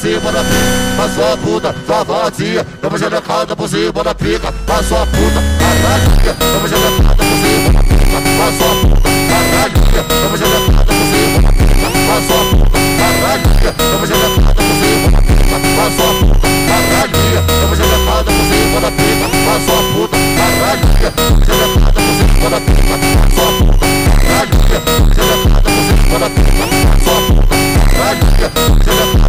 cima da pica, passou a puta, sua vadia, dama gelecada por cima da pica, passou a puta, caralho, dama gelecada por cima da pica, passou a puta, caralho, dama gelecada por cima da pica, passou a puta, caralho, dama gelecada por cima da pica, passou a puta, caralho, dama gelecada por cima da pica, passou a puta, caralho, dama gelecada por cima da pica, passou a puta, caralho, dama gelecada por cima da pica, passou a puta, caralho,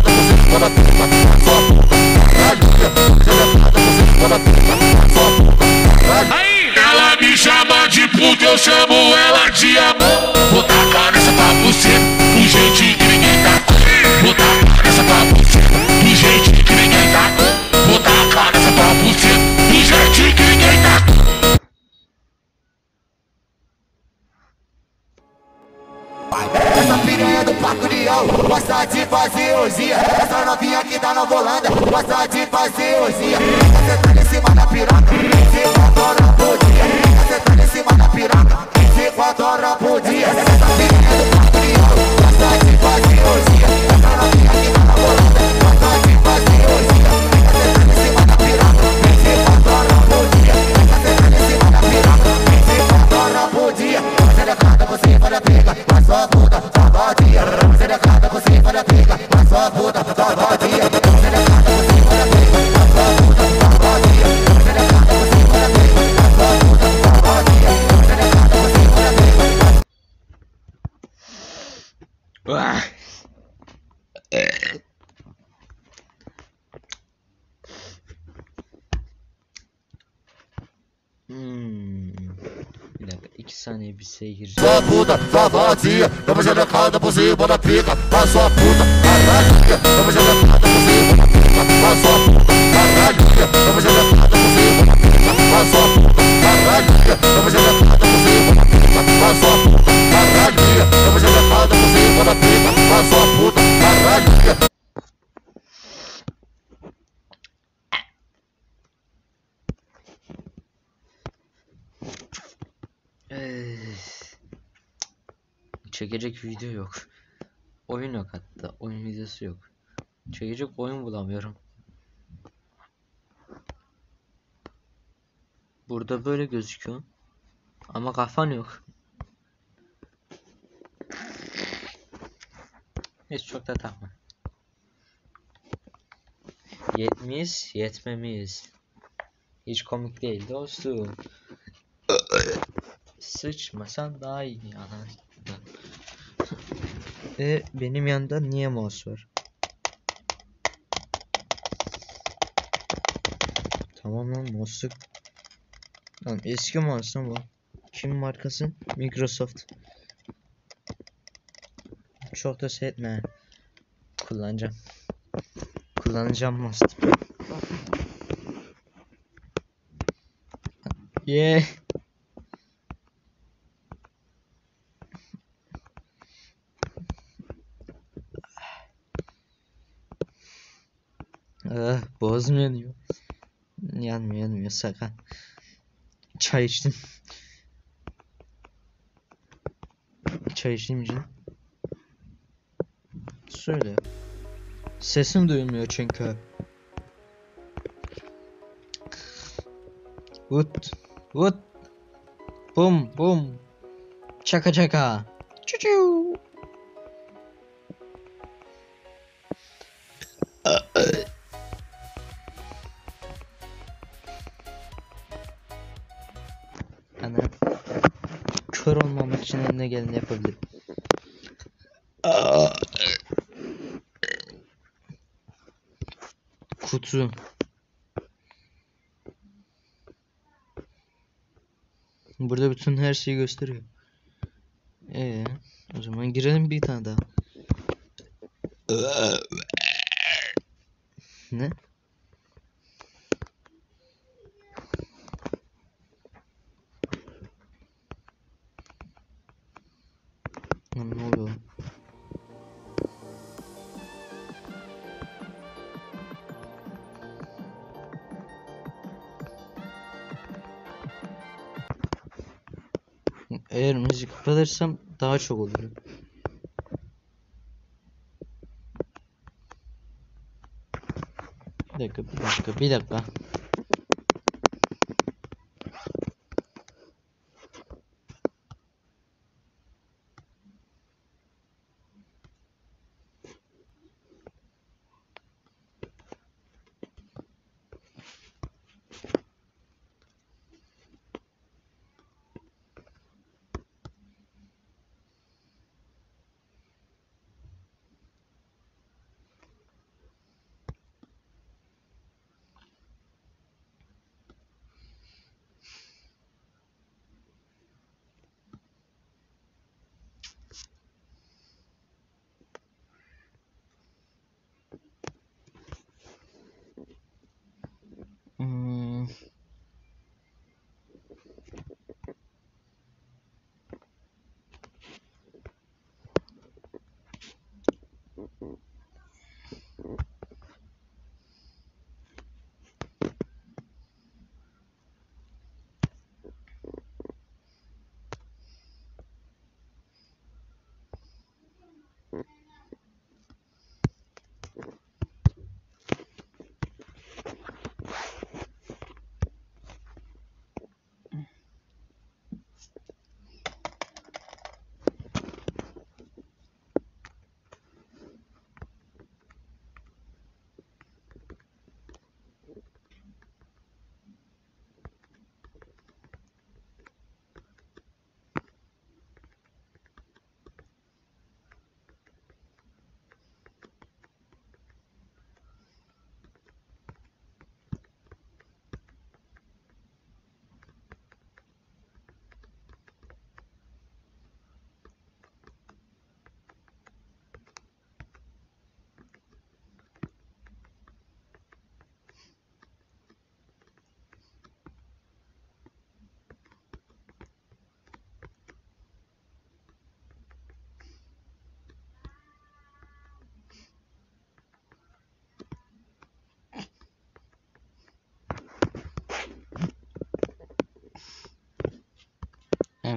ela me chama de puta, eu chamo ela de amor. Vou tacar nessa pra você. Orgia. Essa novinha que tá na volanda gosta de orgia. Você tá em cima da piroca, se adora por dia. Você tá em cima da piroca, se adora por dia. Gireceğim. Sua puta, sua vadia, tamo gelecada por cima da pica, a sua puta, caralho, tamo gelecada por cima da pica, a sua puta, caralho, tamo gelecada Ee, Çekecek video yok. Oyun yok hatta. Oyun videosu yok. Çekecek oyun bulamıyorum. Burada böyle gözüküyor. Ama kafan yok. Hiç çok da takma. Yetmeyiz, yetmemeyiz. Hiç komik değil dostum. Sıçmasan daha iyi yalan. E benim yanında niye mouse var? Tamam lan mouse. Lan eski mouse lan bu. Kim markası? Microsoft. Çok da şey etme. Kullanacağım. Kullanacağım mouse. Yeah. Ah, boğazım yanıyor. Yanmıyor yanmıyor sakın. Çay içtim. Çay içtiğim için. Söyle. Sesim duyulmuyor çünkü. Vut. Vut. Bum bum. Çaka çaka. Çuçu. Geleni yapabilirim. Kutu. Burada bütün her şeyi gösteriyor. Ee, o zaman girelim bir tane daha. Ne? eğer müzik kapatırsam daha çok olur. Bir dakika bir dakika bir dakika.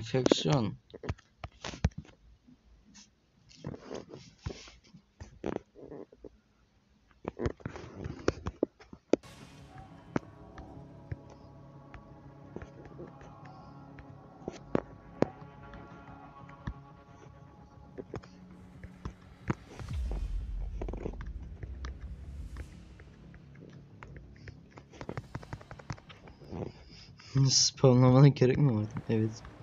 Enfeksiyon. Spamlamana gerek mi vardı? Evet.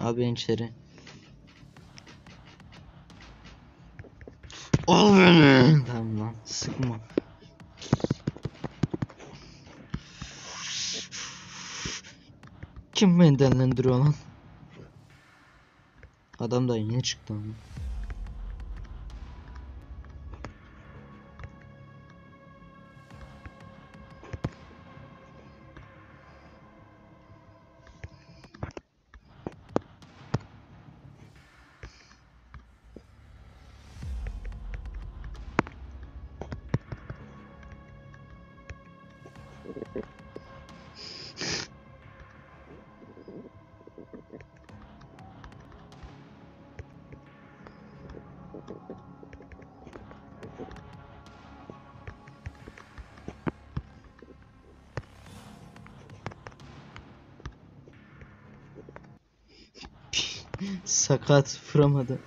Al beni içeri. Al beni. Tamam lan sıkma. Kim beni denlendiriyor lan? Adam da yeni çıktı ama. ساقات فروم هذا.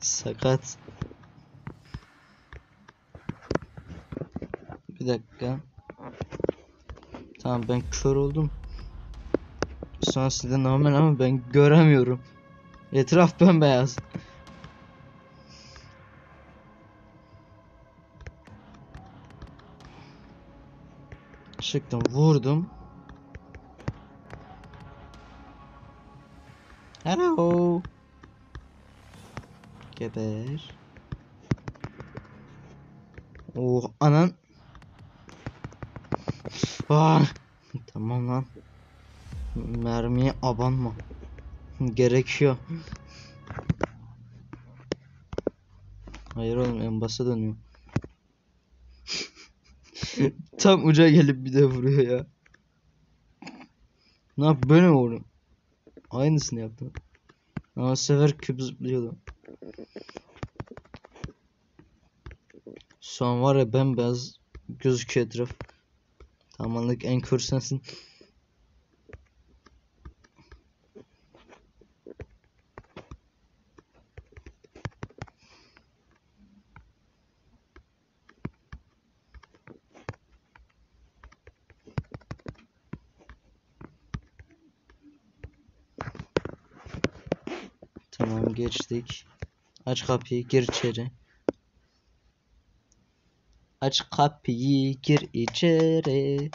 ساقات Bir dakika. Tamam ben kör oldum. Sonra sizde normal ama ben göremiyorum. Etraf bembeyaz. Çıktım vurdum. Hello. Geber. Oh anan. Gerekiyor. Hayır oğlum en basa dönüyor. Tam uca gelip bir de vuruyor ya. Ne yap böyle mi vuruyor? Aynısını yaptım. Ama sefer küp zıplıyordu. An var ya bembeyaz gözüküyor etraf. Tamamlık en kör sensin. Tamam geçtik. Aç kapıyı gir içeri. Aç kapıyı gir içeri.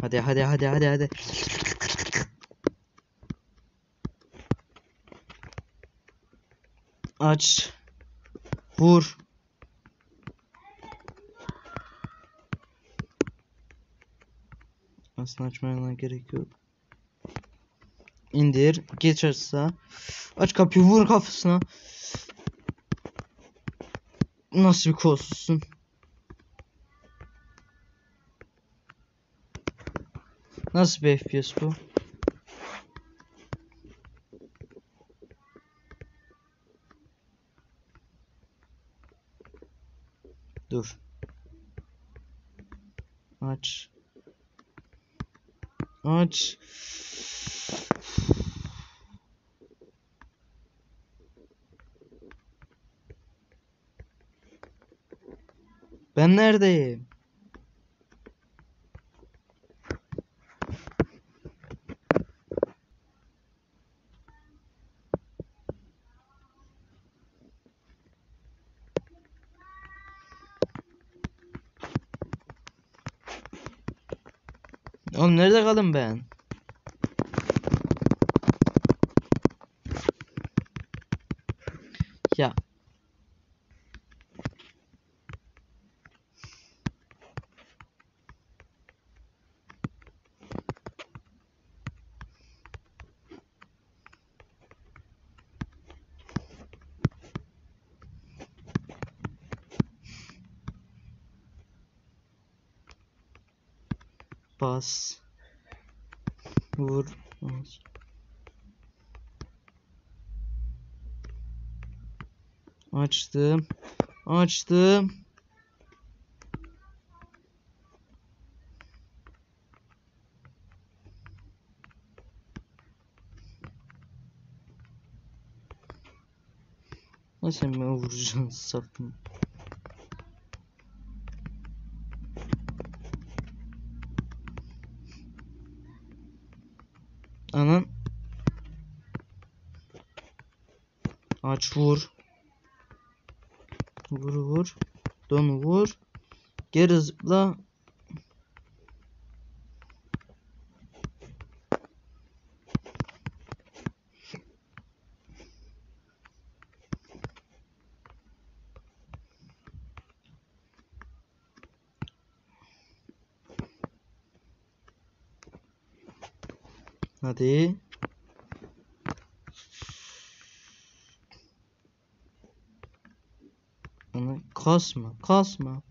Hadi hadi hadi hadi hadi. Aç. Vur. Aslında açmaya gerek yok. İndir. Geç. Aç kapıyı vur kafasına. Nasıl bir kolsuzsun? Nasıl bir FPS bu? Dur. Aç. Aç. Ben neredeyim? Oğlum nerede kaldım ben? Ya bas. Vur. Açtım. Açtım. Nasıl ben vuracağım sattım. Anan. Aç vur. Vur vur. Don vur. Geri zıpla. Hadi. Ana kasma, kasma.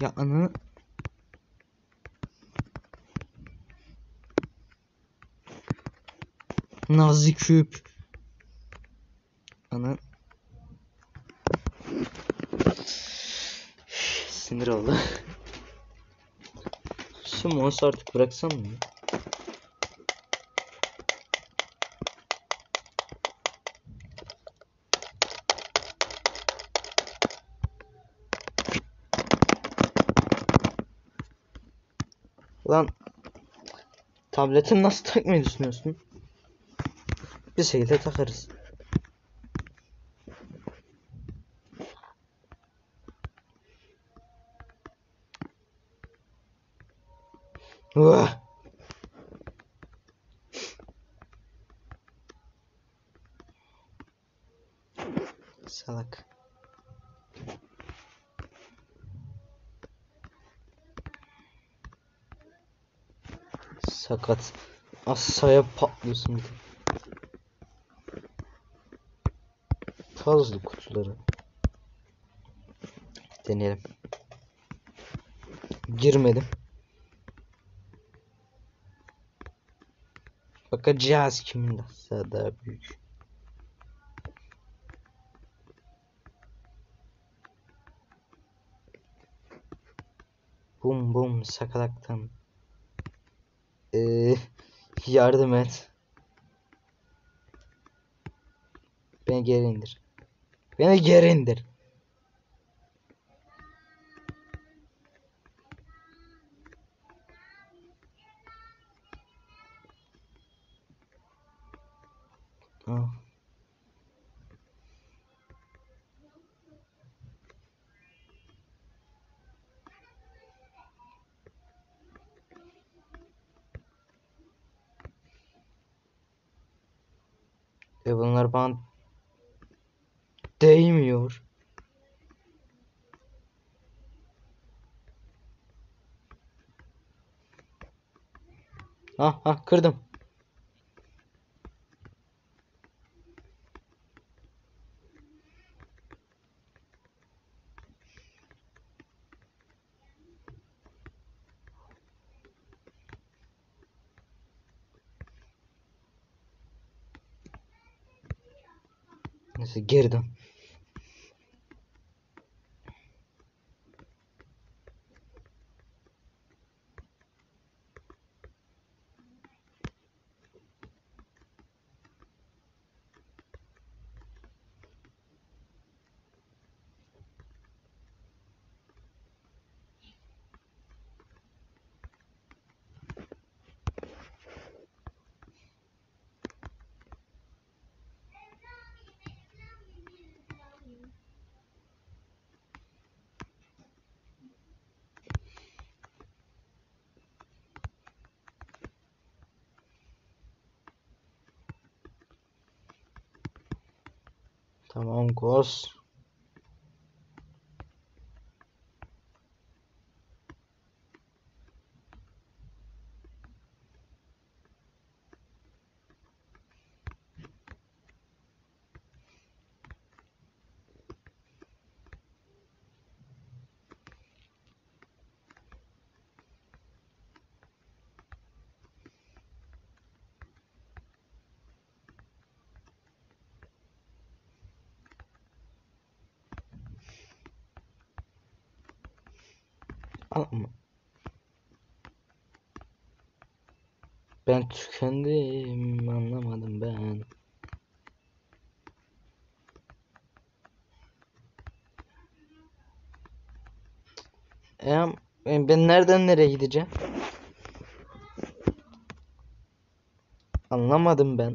Ya ana Nazi küp. Şu mouse artık bıraksam mı? Lan tabletini nasıl takmayı düşünüyorsun? Bir şekilde takarız. Sakat. Asaya de. Fazla kutuları. Deneyelim. Girmedim. Bakacağız kimin daha daha büyük. Bum bum sakalaktan. Ee, yardım et. Beni geri indir. Beni geri indir. Bunlar bana değmiyor. Ah ah kırdım. Neyse geri dön. Tamam koş. Ama ben tükendim anlamadım ben. Em, ben, ben nereden nereye gideceğim? Anlamadım ben.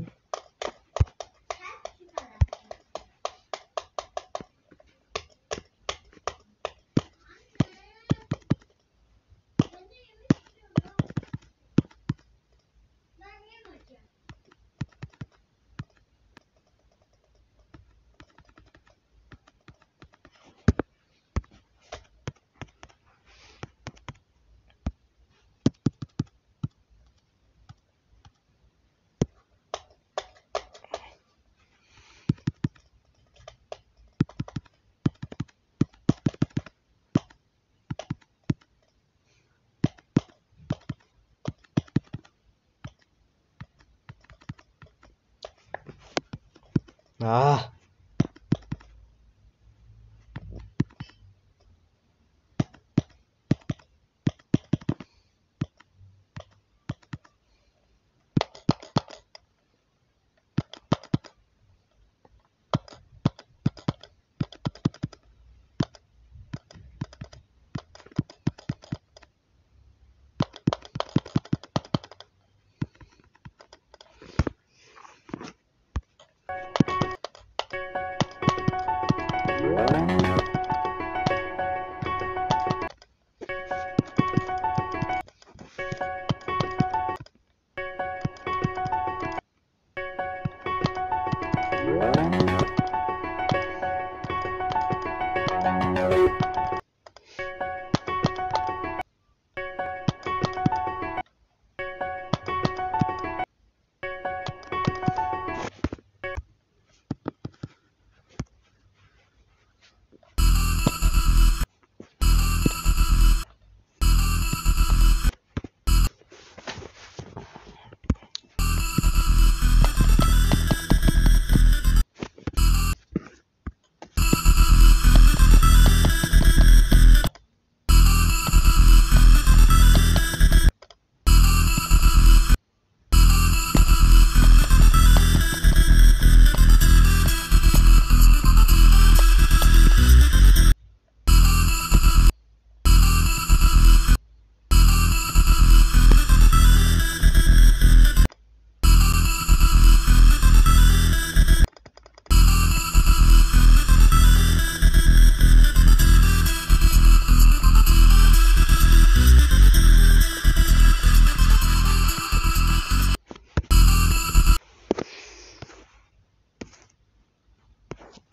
Ah.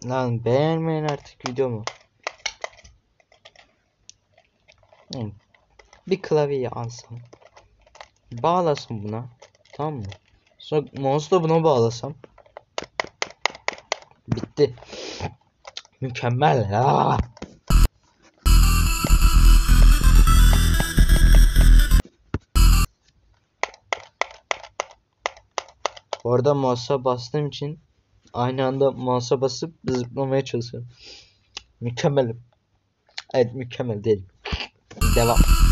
Lan beğenmeyin artık videomu. Bir klavyeyi alsam. Bağlasın buna. Tamam mı? Sonra mouse'u da buna bağlasam. Bitti. Mükemmel ya. Orada mouse'a bastığım için aynı anda mouse'a basıp zıplamaya çalışıyorum. Mükemmelim. Evet mükemmel değil. Devam.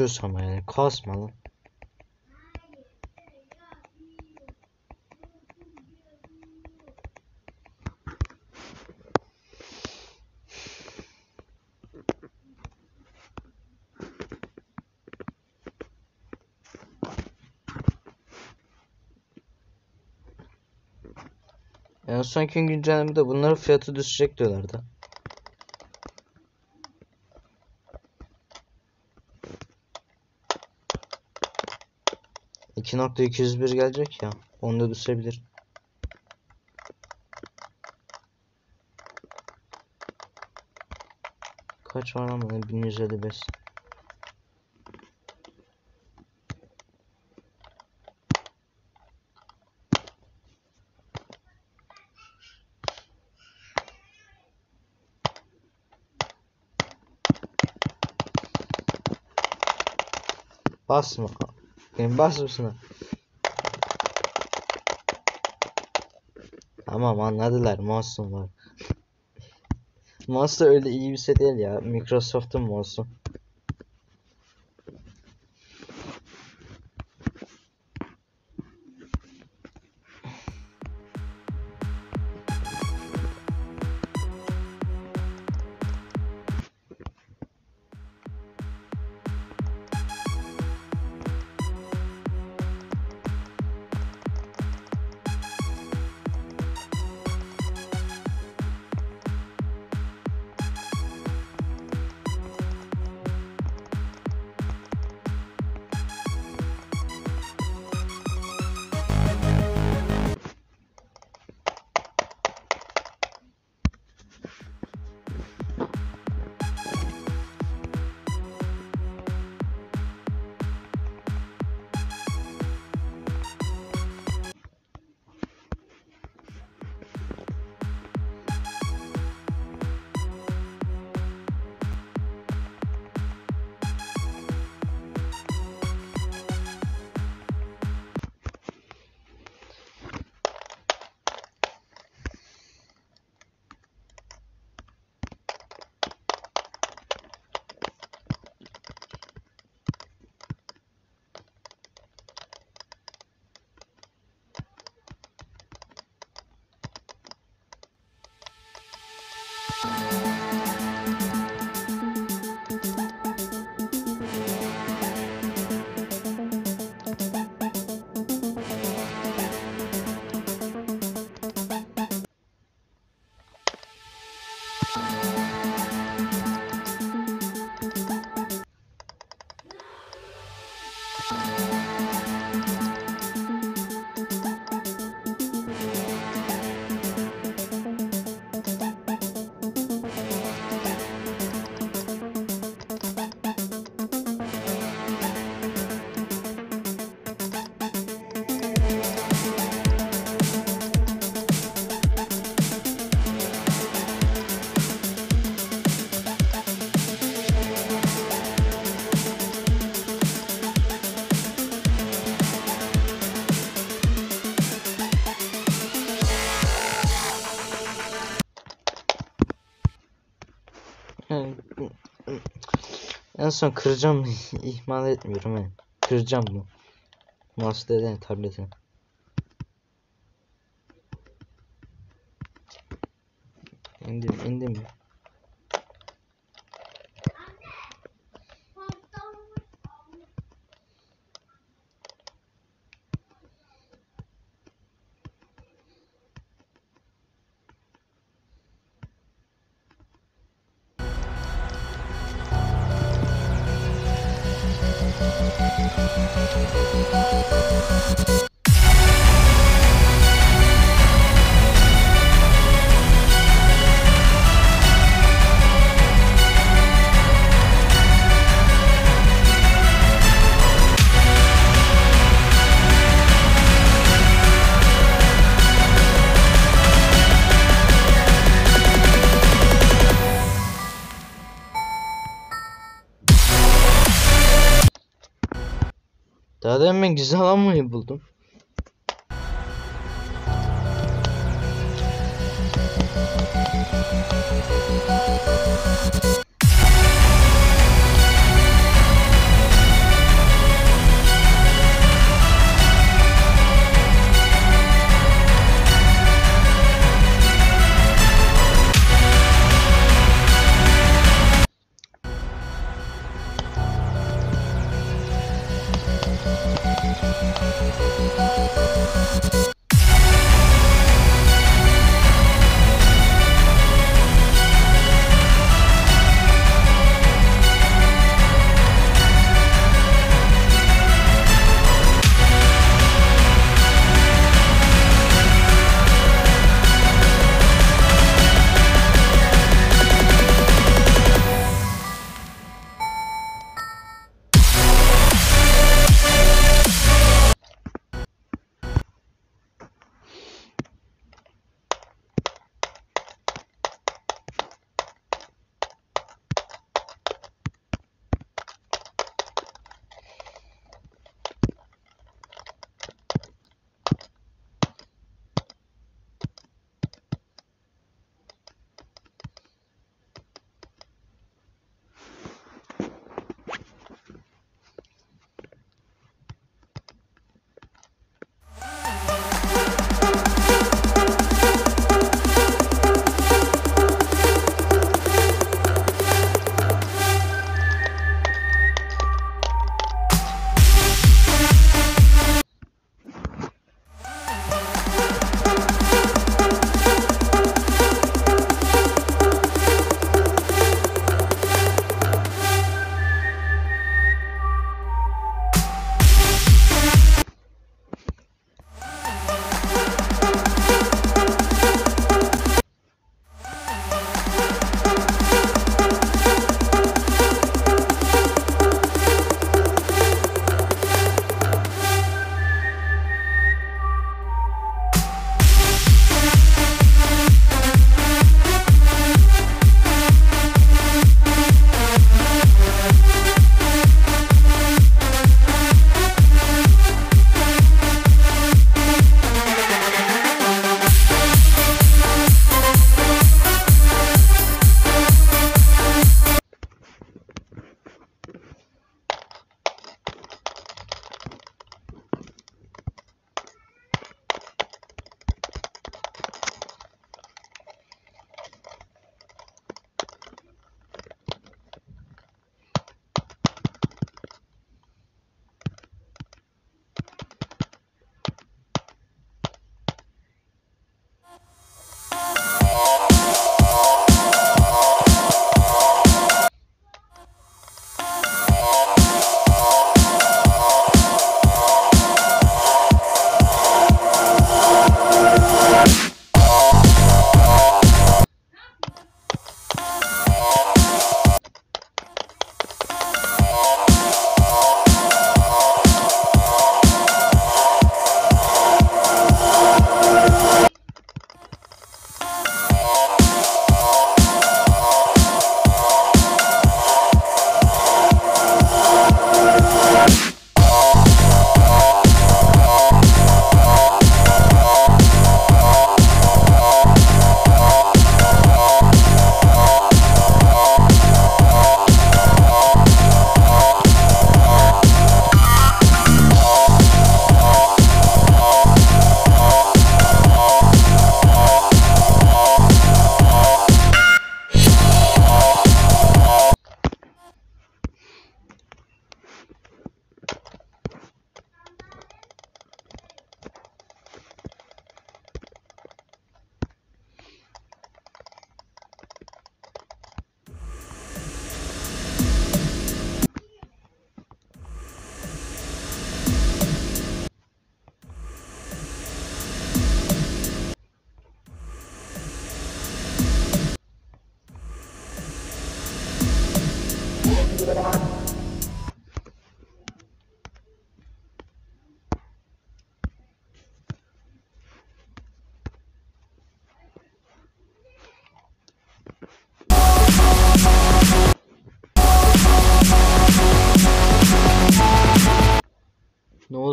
Çöz ama yani kasma lan. En sonki güncellemede bunların fiyatı düşecek diyorlardı. 2.201 gelecek ya. Onda düşebilir. Kaç var lan bana? 1155. Basma. Benim basmasına. Tamam anladılar. Mouse'um var. Da öyle iyi bir şey değil ya. Microsoft'un mouse'u. En son kıracağım ihmal etmiyorum yani. Kıracağım bunu. Mouse'da değil tableti. İndim indim. Daha demin ben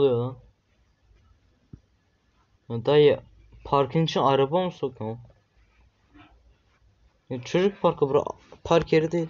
oluyor lan? Ya dayı parkın için araba mı sokuyor? Ya çocuk parkı bura park yeri değil.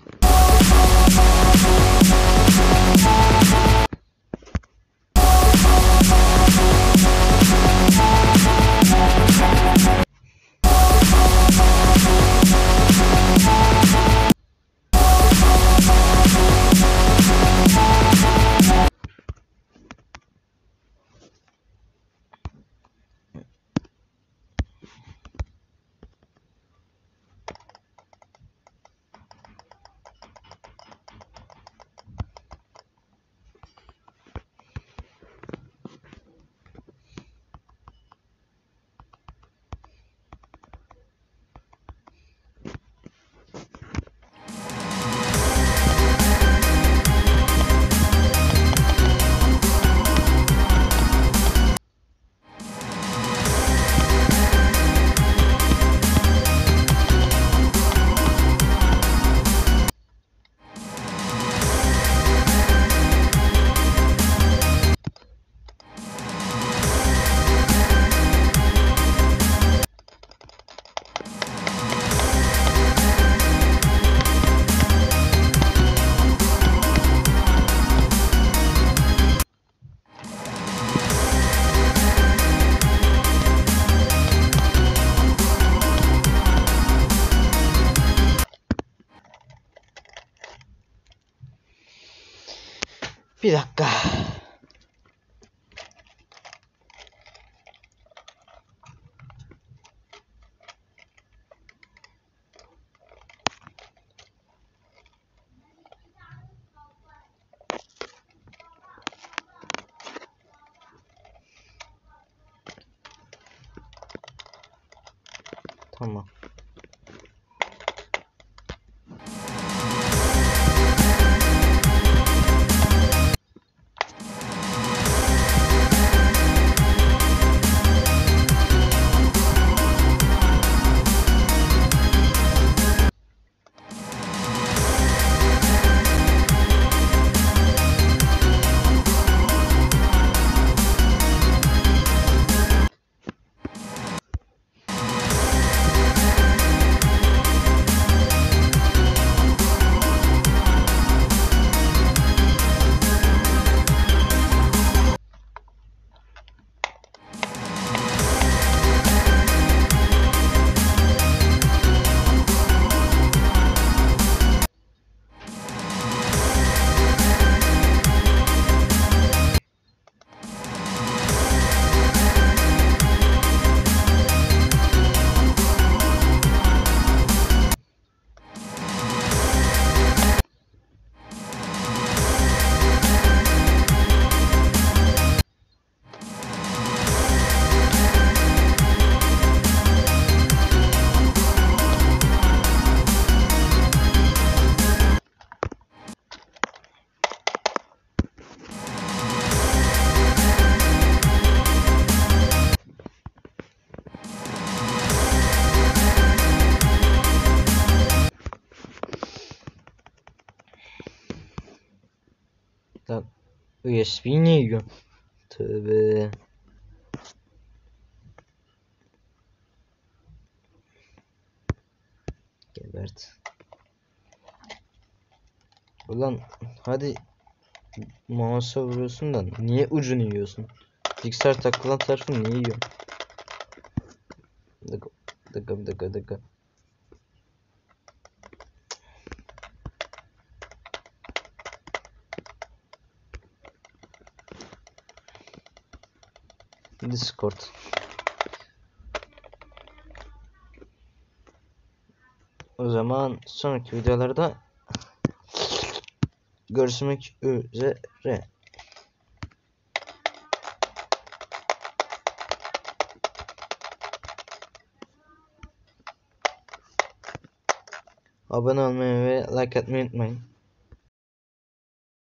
Bir dakika. USB'yi niye yiyorsun? Tövbe. Gebert. Ulan hadi mouse'a vuruyorsun da niye ucunu yiyorsun? Bilgisayar takılan tarafını niye yiyorsun? Dıkı dıkı dıkı dıkı. Discord. O zaman sonraki videolarda görüşmek üzere. Abone olmayı ve like atmayı unutmayın.